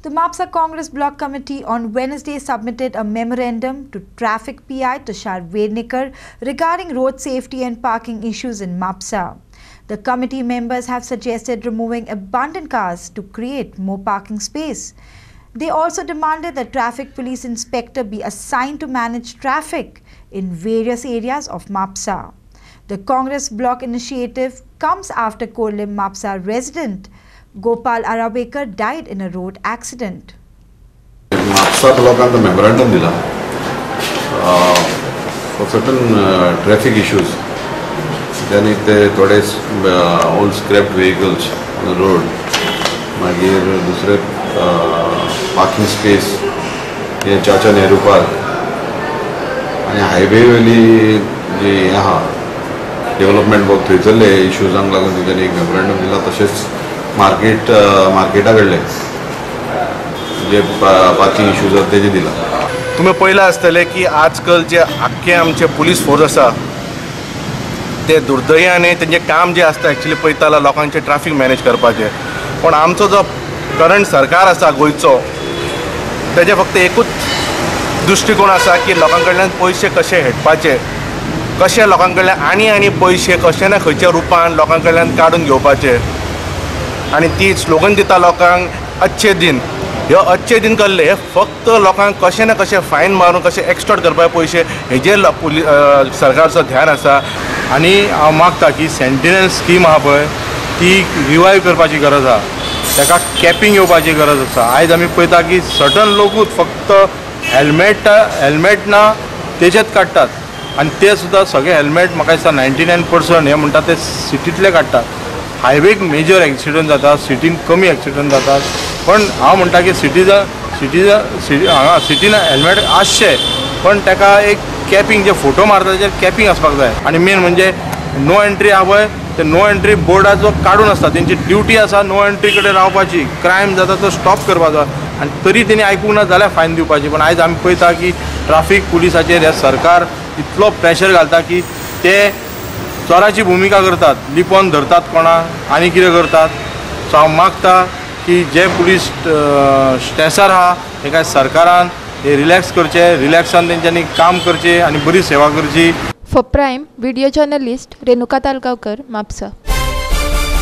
The MAPSA Congress Block Committee on Wednesday submitted a memorandum to Traffic PI Tushar Vednikar regarding road safety and parking issues in MAPSA. The committee members have suggested removing abandoned cars to create more parking space. They also demanded that traffic police inspector be assigned to manage traffic in various areas of MAPSA. The Congress block initiative comes after Kolim MAPSA resident Gopal Arabekar died in a road accident. Mapusa ब्लॉकान तो memorandum दिला for certain traffic issues त्यांनी ते थोडे old scrapped vehicles on road मागीर दुसरे parking space हे Chacha Nehru park आनी highway वयली जी हें आहा डेव्हलपमेंट वर्क थंयसरले इश्यूजांक लागून तेच्यांनी एक मेमोरंडम दिला तशेंच मार्केट मार्केटा कडले जे बाकी इश्यूज आसात तेजे दिला. तुम्ही पळयलां आसतलें की आजकाल जे आख्खे आमचे पुलीस फोर्स आसा ते दुर्दैयाने तेंचें काम जें आसता एक्चुली पळयताला लोकांचें ट्रॅफिक मॅनेज करपाचें. पूण आमचो जो करंट सरकार आसा गोंयचो तेजें फक्त एकूच दृश्टिकोन आसा की लोकां कडल्यान पयशे कशे हेटपाचे कशे लोकां कडल्यान आनी आनी पयशे कशे ना खंयच्या रुपान लोकां कडल्यान काडून घेवपाचे आनी ती स्लोगन दिता लोकांक अच्छे दिन. ह्यो अच्छे दिन कल्ले हे फक्त लोकांक कशें ना कशें फायन मारून कशें एक्स्टॉर्ट करपाचे पयशे हेजेर पुलीस पुली सरकारचो ध्यान आसा. आनी हांव मागता की सेंटिनल स्कीम आहा पळय ती रिवायव करपाची गरज आहा. ताका कॅपिंग येवपाची गरज आसा. आयज आमी पळयता की सटन लोकूच फक्त हेल्मेट हेल्मेट ना तेजेच काडटात. आनी ते सुद्दां सगळे हेल्मेट म्हाका दिसता नायन्टी नायन पर्संट हे म्हणटा ते सिटींतले काडटात. हायवेक मेजर एक्सिडंट जाता सिटीन कमी एक्सिडंट जातात पण हांव म्हणटा की सिटीजन सिटीजन सिटी हांगा सिटीन हेल्मेट आसचे पण ताका एक कॅपिंग जे फोटो मारता तेजेर कॅपिंग आसपाक जाय. आनी मेन म्हणजे नो एंट्री आहा पळय ते नो एंट्री बोर्डाचो काडून आसता तेंची ड्युटी आसा नो एंट्री कडेन रावपाची. क्रायम जाता तो स्टॉप करपाचो आनी तरी तेणी आयकूंक ना जाल्यार फायन दिवपाची. पण आयज आमी पळयता की ट्राफीक पुलिसाचेर हे सरकार इतलो प्रेशर घालता की ते चोराची भुमिका करतात लिपोवन धरतात कोणाक आनी कितें करतात. सो हांव मागता की जे पुलीस स्ट्रेसार आहा ताका सरकारान हे रिलॅक्स करचे रिलॅक्सान तेंच्यांनी काम करचें आनी बरी सेवा करची. For Prime Video journalist Renuka Talgaonkar Mhapsa